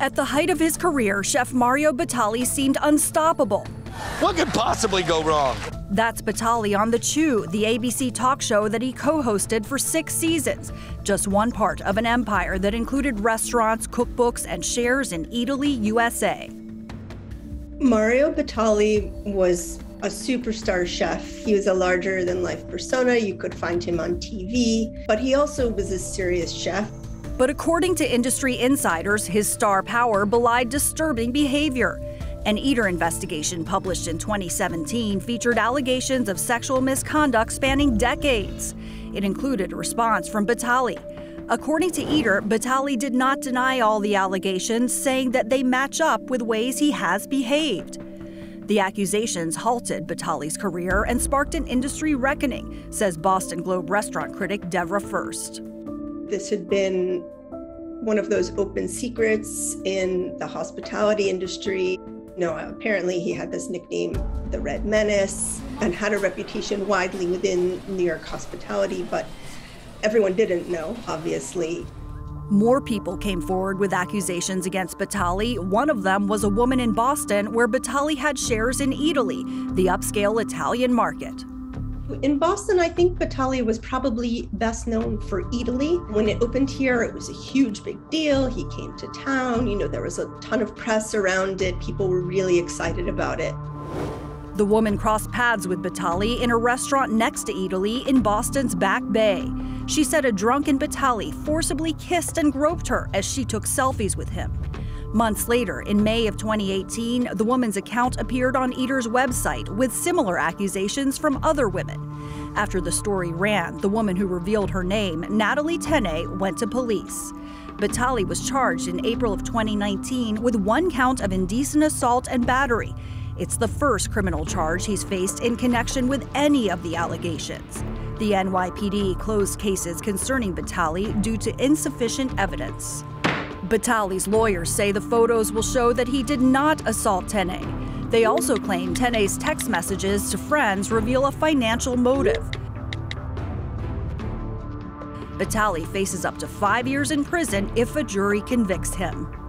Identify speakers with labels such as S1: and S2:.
S1: At the height of his career, Chef Mario Batali seemed unstoppable.
S2: What could possibly go wrong?
S1: That's Batali on The Chew, the ABC talk show that he co hosted for six seasons. Just one part of an empire that included restaurants, cookbooks, and shares in Eataly, USA.
S3: Mario Batali was a superstar chef. He was a larger than life persona. You could find him on TV, but he also was a serious chef.
S1: But according to industry insiders, his star power belied disturbing behavior. An Eater investigation published in 2017 featured allegations of sexual misconduct spanning decades. It included a response from Batali. According to Eater, Batali did not deny all the allegations, saying that they match up with ways he has behaved. The accusations halted Batali's career and sparked an industry reckoning, says Boston Globe restaurant critic Devra First.
S3: This had been one of those open secrets in the hospitality industry. Know, apparently he had this nickname, the Red Menace, and had a reputation widely within New York hospitality, but everyone didn't know, obviously.
S1: More people came forward with accusations against Batali. One of them was a woman in Boston where Batali had shares in Eataly, the upscale Italian market.
S3: In Boston, I think Batali was probably best known for Eataly. When it opened here, it was a huge big deal. He came to town, you know, there was a ton of press around it. People were really excited about it.
S1: The woman crossed paths with Batali in a restaurant next to Eataly in Boston's Back Bay. She said a drunken Batali forcibly kissed and groped her as she took selfies with him. Months later, in May of 2018, the woman's account appeared on Eater's website with similar accusations from other women. After the story ran, the woman who revealed her name, Natalie Tene, went to police. Batali was charged in April of 2019 with one count of indecent assault and battery. It's the first criminal charge he's faced in connection with any of the allegations. The NYPD closed cases concerning Batali due to insufficient evidence. Batali's lawyers say the photos will show that he did not assault Tene. They also claim Tene's text messages to friends reveal a financial motive. Batali faces up to five years in prison if a jury convicts him.